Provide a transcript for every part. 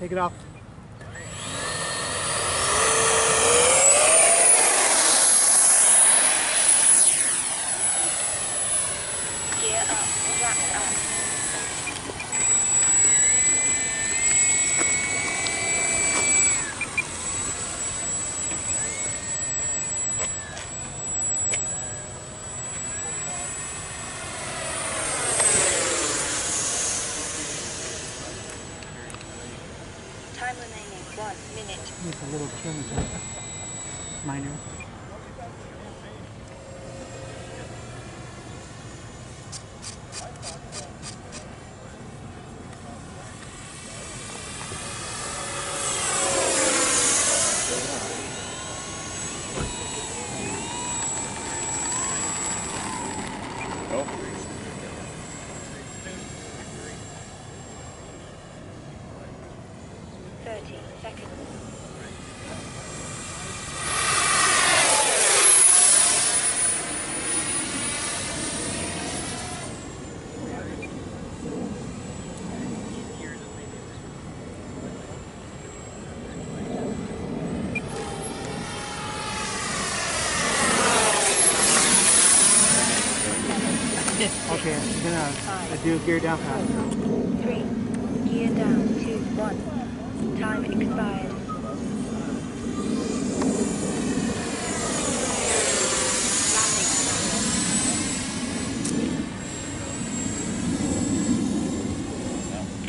Take it off. One minute. Just a little to. Minor. Okay, I'm gonna do gear down fast. Three. Gear down. Two. One. Time expired.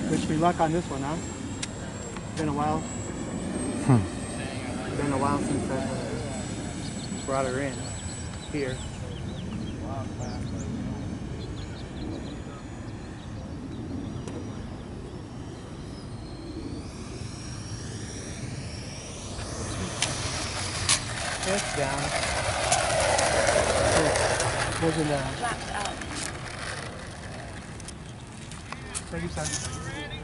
Wish me luck on this one, huh? Been a while. Hmm. Been a while since I uh, brought her in here. It's down. Oh, wasn't uh, Flaps up. 30 seconds.